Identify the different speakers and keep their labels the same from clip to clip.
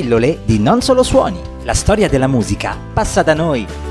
Speaker 1: Pillole di Non Solo Suoni. La storia della musica passa da noi.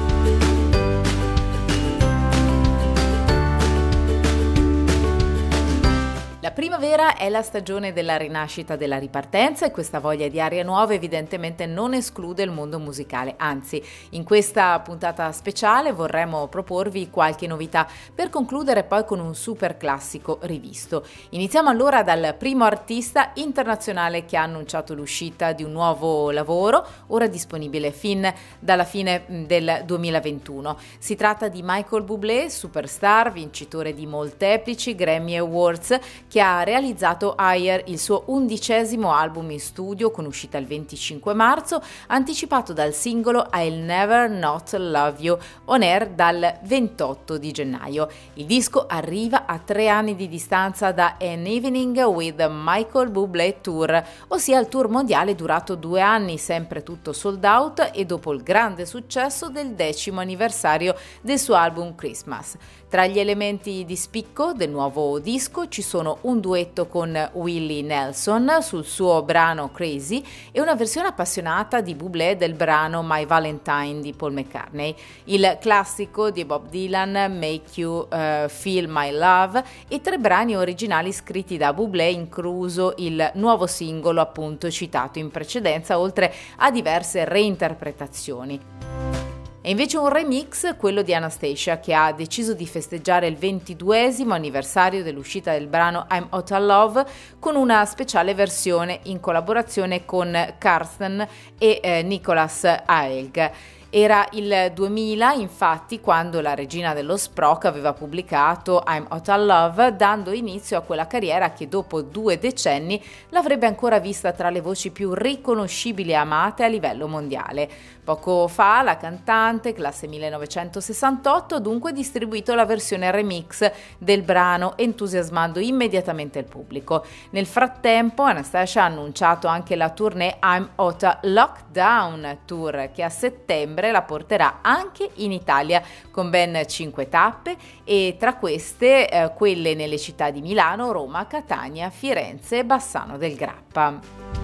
Speaker 2: Primavera è la stagione della rinascita, della ripartenza e questa voglia di aria nuova evidentemente non esclude il mondo musicale, anzi in questa puntata speciale vorremmo proporvi qualche novità per concludere poi con un super classico rivisto. Iniziamo allora dal primo artista internazionale che ha annunciato l'uscita di un nuovo lavoro, ora disponibile fin dalla fine del 2021. Si tratta di Michael Bublé, superstar, vincitore di molteplici Grammy Awards, che ha ha realizzato Ayer il suo undicesimo album in studio con uscita il 25 marzo, anticipato dal singolo I'll Never Not Love You on air dal 28 di gennaio. Il disco arriva a tre anni di distanza da An Evening with Michael Bublé Tour, ossia il tour mondiale durato due anni, sempre tutto sold out e dopo il grande successo del decimo anniversario del suo album Christmas. Tra gli elementi di spicco del nuovo disco ci sono un duetto con Willie Nelson sul suo brano Crazy e una versione appassionata di Bublé del brano My Valentine di Paul McCartney, il classico di Bob Dylan Make You uh, Feel My Love e tre brani originali scritti da Bublé incluso il nuovo singolo appunto citato in precedenza oltre a diverse reinterpretazioni. E invece un remix, quello di Anastasia, che ha deciso di festeggiare il 22 anniversario dell'uscita del brano I'm Hot Love con una speciale versione in collaborazione con Carsten e eh, Nicolas Aelg. Era il 2000, infatti, quando la regina dello Sprock aveva pubblicato I'm Hot Love, dando inizio a quella carriera che dopo due decenni l'avrebbe ancora vista tra le voci più riconoscibili e amate a livello mondiale. Poco fa la cantante, classe 1968, ha dunque distribuito la versione remix del brano, entusiasmando immediatamente il pubblico. Nel frattempo, Anastasia ha annunciato anche la tournée I'm Hot Lockdown Tour, che a settembre la porterà anche in Italia, con ben 5 tappe e tra queste eh, quelle nelle città di Milano, Roma, Catania, Firenze e Bassano del Grappa.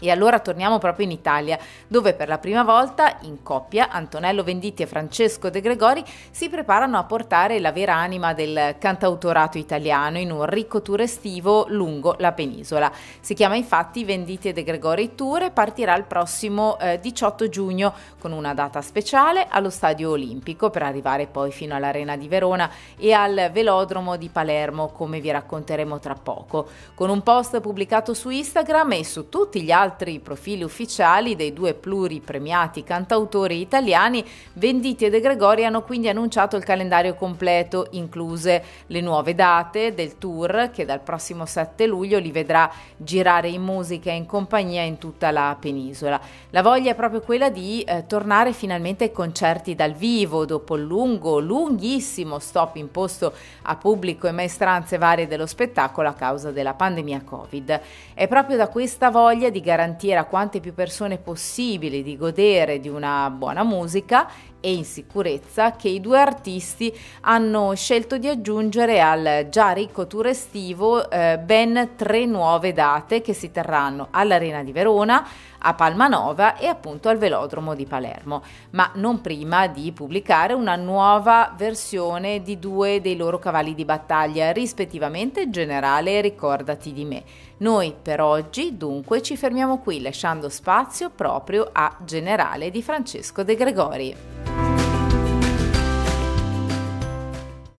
Speaker 2: E allora torniamo proprio in Italia, dove per la prima volta in coppia Antonello Venditti e Francesco De Gregori si preparano a portare la vera anima del cantautorato italiano in un ricco tour estivo lungo la penisola. Si chiama infatti Venditti e De Gregori Tour e partirà il prossimo eh, 18 giugno con una data speciale allo Stadio Olimpico per arrivare poi fino all'Arena di Verona e al Velodromo di Palermo, come vi racconteremo tra poco. Con un post pubblicato su Instagram e su tutti gli altri altri profili ufficiali dei due pluripremiati cantautori italiani, Venditti e De Gregori hanno quindi annunciato il calendario completo, incluse le nuove date del tour che dal prossimo 7 luglio li vedrà girare in musica e in compagnia in tutta la penisola. La voglia è proprio quella di eh, tornare finalmente ai concerti dal vivo dopo il lungo, lunghissimo stop imposto a pubblico e maestranze varie dello spettacolo a causa della pandemia Covid. È proprio da questa voglia di garantire garantire a quante più persone possibile di godere di una buona musica e in sicurezza che i due artisti hanno scelto di aggiungere al già ricco tour estivo eh, ben tre nuove date che si terranno all'Arena di Verona, a Palmanova e appunto al Velodromo di Palermo, ma non prima di pubblicare una nuova versione di due dei loro cavalli di battaglia, rispettivamente Generale e Ricordati di me. Noi per oggi dunque ci fermiamo qui lasciando spazio proprio a Generale di Francesco De Gregori.